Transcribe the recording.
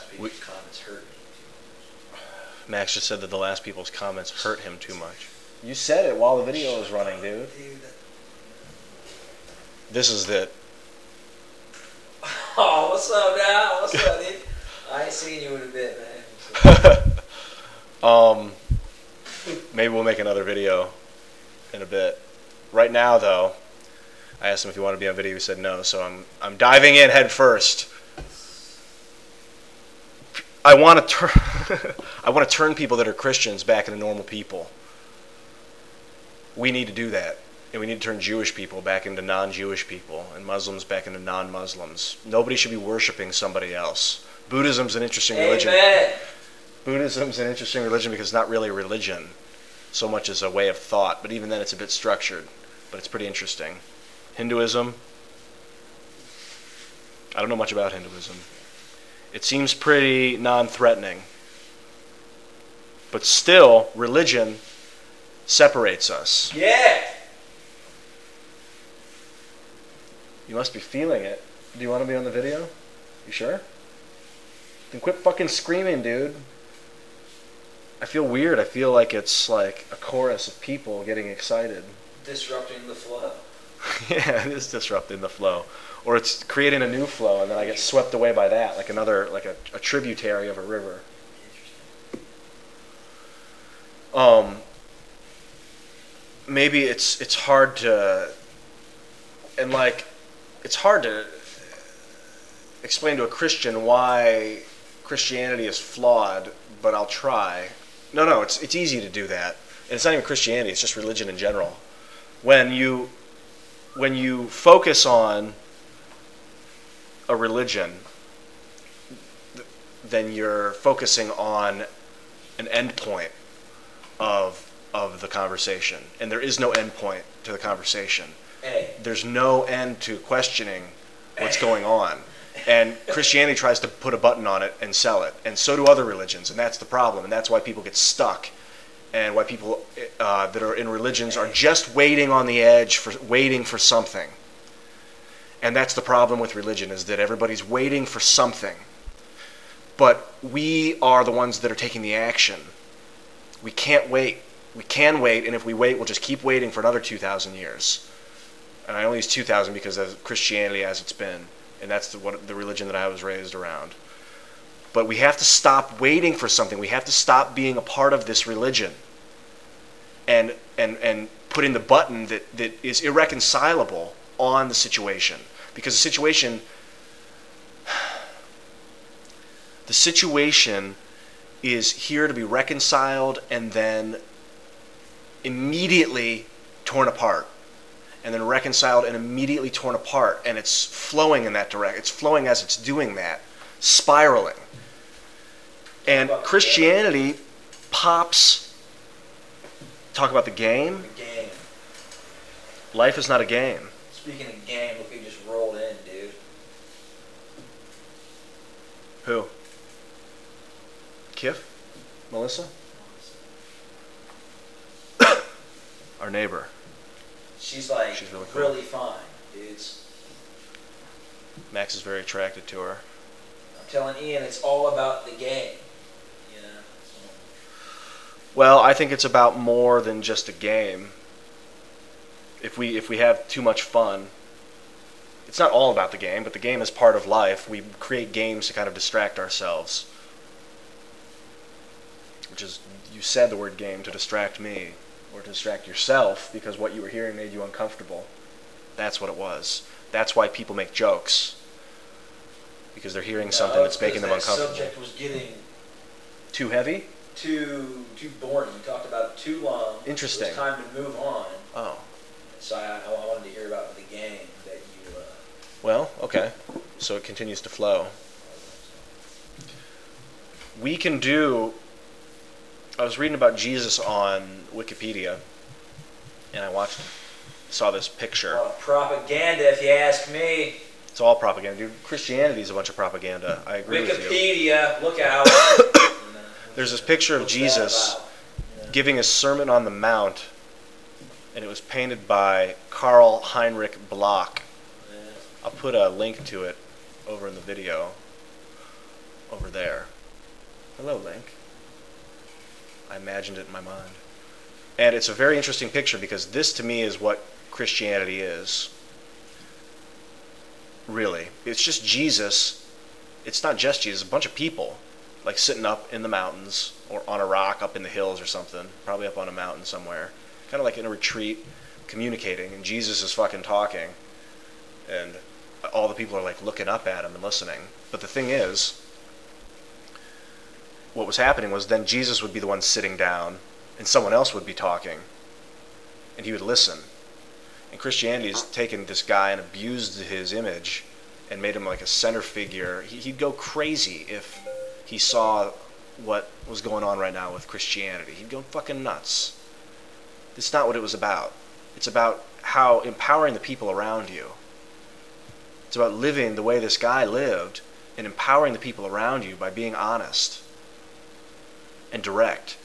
last We- comments hurt me. Max just said that the last people's comments hurt him too much. You said it while the video was running, dude. Dude, This is it. Oh, what's up, now? What's up, dude? I ain't seen you in a bit, man. um, maybe we'll make another video in a bit. Right now, though, I asked him if he wanted to be on video. He said no, so I'm I'm diving in head first. I want to turn I want to turn people that are Christians back into normal people. We need to do that. And we need to turn Jewish people back into non-Jewish people and Muslims back into non-Muslims. Nobody should be worshiping somebody else. Buddhism's an interesting religion. Amen. Buddhism's an interesting religion because it's not really a religion so much as a way of thought, but even then it's a bit structured. But it's pretty interesting. Hinduism, I don't know much about Hinduism. It seems pretty non threatening. But still, religion separates us. Yeah. You must be feeling it. Do you want to be on the video? You sure? Then quit fucking screaming, dude. I feel weird. I feel like it's like a chorus of people getting excited. Disrupting the flow. yeah, it is disrupting the flow. Or it's creating a new flow and then I get swept away by that, like another like a, a tributary of a river. Um maybe it's it's hard to and like it's hard to explain to a Christian why Christianity is flawed, but I'll try. No, no, it's it's easy to do that. And it's not even Christianity, it's just religion in general. When you when you focus on a religion, then you're focusing on an endpoint of of the conversation, and there is no endpoint to the conversation. Hey. There's no end to questioning what's going on. And Christianity tries to put a button on it and sell it, and so do other religions, and that's the problem, and that's why people get stuck, and why people uh, that are in religions are just waiting on the edge for waiting for something. And that's the problem with religion is that everybody's waiting for something, but we are the ones that are taking the action. We can't wait. We can wait, and if we wait, we'll just keep waiting for another 2,000 years. And I only use 2,000 because of Christianity as it's been, and that's the, what, the religion that I was raised around. But we have to stop waiting for something. We have to stop being a part of this religion and, and, and putting the button that, that is irreconcilable on the situation. Because the situation, the situation is here to be reconciled and then immediately torn apart. And then reconciled and immediately torn apart. And it's flowing in that direction it's flowing as it's doing that spiraling. And christianity pops talk about the game? The game. life is not a game Speaking of game, look who just rolled in, dude. who kif melissa our neighbor She's like She's really really, fine, dudes. max is very attracted to her I'm telling Ian, it's all about the game. You know. Well, I think it's about more than just a game. If we if we have too much fun, it's not all about the game, but the game is part of life. We create games to kind of distract ourselves. Which is you said the word game to distract me or to distract yourself because what you were hearing made you uncomfortable. That's what it was. That's why people make jokes. Because they're hearing something that's making them that uncomfortable. subject was getting Too heavy? too too boring. You talked about it too long. Interesting. It was time to move on. Oh. So I, I wanted to hear about the game that you. Uh, Well, okay. So it continues to flow. We can do. I was reading about Jesus on Wikipedia, and I watched, saw this picture. propaganda, if you ask me. It's all propaganda. Dude, Christianity is a bunch of propaganda. I agree with you. Wikipedia, look out. There's this picture of what's Jesus? Giving a sermon on the Mount, and it was painted by Carl Heinrich Bloch. I'll put a link to it over in the video. over there. Hello, Link. I imagined it in my mind. And it's a very interesting picture because this to me is what Christianity is. Really. It's just Jesus. It's not just Jesus, a bunch of people like sitting up in the mountains or on a rock up in the hills or something, probably up on a mountain somewhere, kind of like in a retreat, communicating, and Jesus is fucking talking, and all the people are like looking up at him and listening. But the thing is, what was happening was then Jesus would be the one sitting down, and someone else would be talking, and he would listen. And Christianity has taken this guy and abused his image and made him like a center figure. He'd go crazy if he saw what was going on right now with Christianity. He'd go fucking nuts. It's not what it was about. It's about how empowering the people around you. It's about living the way this guy lived and empowering the people around you by being honest and direct